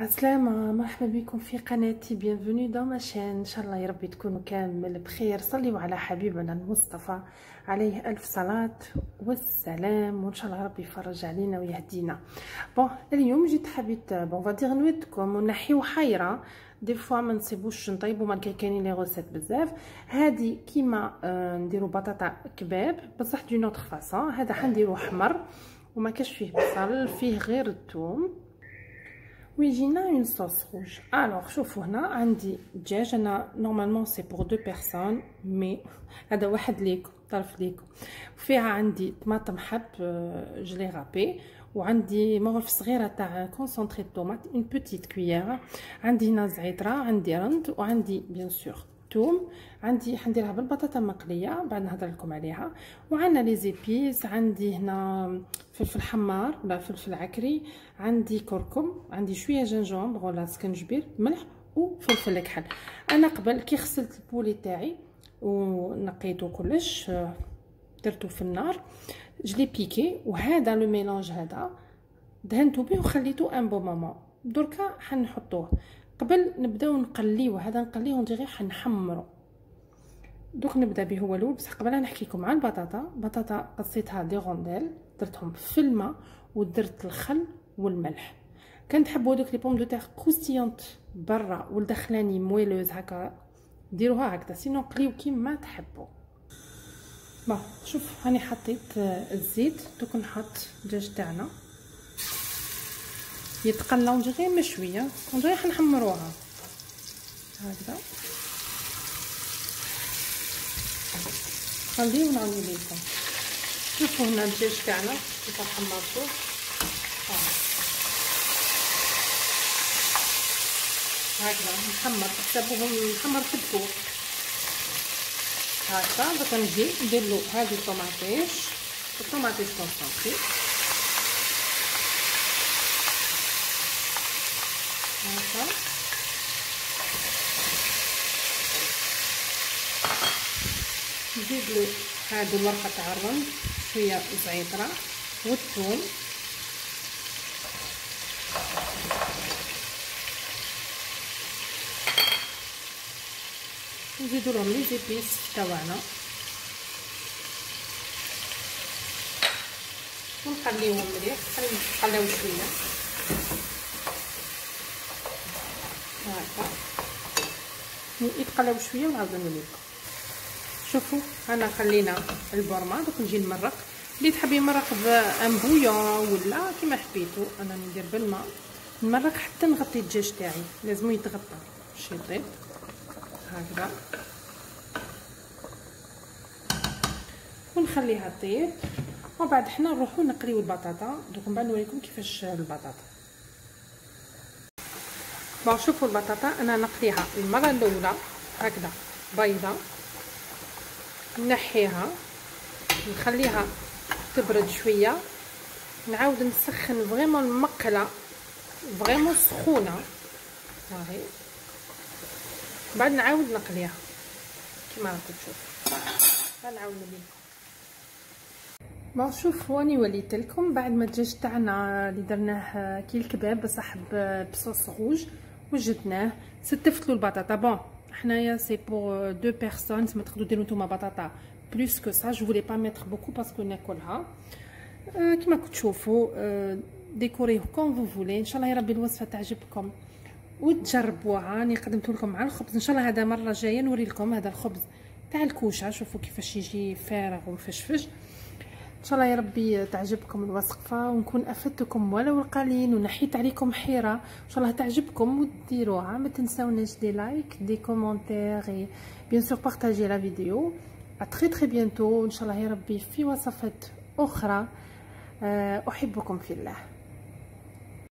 عسلامة مرحبا بكم في قناتي. bienvenue dans ma chaîne. إن شاء الله يا ربي تكونوا كامل بخير. صليوا على حبيبنا المصطفى. عليه ألف صلاة والسلام. وإن شاء الله ربي يفرج علينا ويهدينا. bon اليوم جيت حبيت on va dire نفيدكم ونحيو حيرة. des fois ما نصيبوش نطيبو. ما كاينين les recettes بزاف. هادي كيما آه نديرو بطاطا كباب. بصح d'une autre façon هذا حنديرو حمر. وما كاش فيه بصل فيه غير الثوم ويجينا en sauce rouge alors شوفوا هنا عندي دجاج أنا normalement c'est pour deux personnes mais هذا واحد ليكم طرف ليكم فيها عندي طماطم حب je l'ai râpée وعندي مغرف صغيره تاع concentré tomate une petite cuillère عندي هنا زعتره عندي رند وعندي bien sûr الثوم عندي حنديرها بالبطاطا مقلية بعد نهضر لكم عليها. وعندنا les épices عندي هنا فلفل حمار ولا فلفل عكري. عندي كركم عندي شوية gingembre ولا سكنجبير ملح وفلفل كحل. أنا قبل كي غسلت ال poulet تاعي ونقيته كلش درتو في النار je l'ai piqué. وهذا le mélange هذا دهنتو به وخليته un bon moment. دركا حنحطوه. قبل نبداو نقليوه هذا نقليه ندير حنحمرو. دوك نبدا به هو الأول بصح قبل نحكي لكم على البطاطا. بطاطا قصيتها des rondelles درتهم في الماء ودرت الخل والملح. كان تحبوا هذوك les pommes de terre croustillantes برا والدخلاني moelleuses هكا ديروها هكذا. sinon قليو كيما تحبوا bon شوف هاني حطيت الزيت. دوك نحط الدجاج تاعنا. يتقلاو غير شوية. ونجي حنحمروها هكذا. خليه ونعاود لكم شوفوا هنا الدجاج تاعنا. كيف حمرته هكذا. محمر تحسبوهم محمر في الفوق هكذا. دوك نجي ندير له هذه الطوماطيش. الطوماطيش كونسونطري هكا نزيد له هادو الورقه تاع الرز شوية زعتره والثوم. نزيدو لهم لي زيبيس تاعنا ونخليوهم مليح نخليو شوية. يتقلاو شوية ونعاودو نوليكم شوفوا أنا خلينا البرمة دوك نجي نمرق اللي تحب يمرق بان بويون ولا كيما حبيتو أنا ندير بالماء. نمرق حتى نغطي الدجاج تاعي لازم يتغطى. باش يطيب هكذا. ونخليها طيب وبعد حنا نروحو نقليو البطاطا. دوك من بعد نوريكم كيفاش البطاطا. bon شوفوا البطاطا أنا نقليها المرة الأولى هكذا بيضة نحيها نخليها تبرد شوية نعاود نسخن vraiment المقلة vraiment سخونة. هاهي بعد نعاود نقليها كما راكم تشوفوا. نعاود نبين bon شوفوا راني وليت لكم بعد ما الدجاج تاعنا اللي درناه كي الكباب بصح ب sauce rouge. وجدناه ستفتلو البطاطا. bon حنايا c'est pour deux personnes تما تقدروا ديروا نتوما بطاطا. plus que ça je voulais pas mettre beaucoup parce que ناكلها كيما كنتو تشوفوا أه décorez comme vous voulez ان شاء الله يا ربي الوصفة تعجبكم. وتجربوها راني قدمت لكم مع الخبز. ان شاء الله هذا مرة جاية نوري لكم. هذا الخبز تاع الكوشة. شوفوا كيفاش يجي فارغ ومفشفش. إن شاء الله يا ربي تعجبكم الوصفة ونكون أفدتكم ولو القليل ونحيت عليكم حيرة. إن شاء الله تعجبكم وديروها ما تنساوناش des likes des commentaires bien sûr partagez la vidéo à très très bientôt إن شاء الله يا ربي في وصفات أخرى. أحبكم في الله.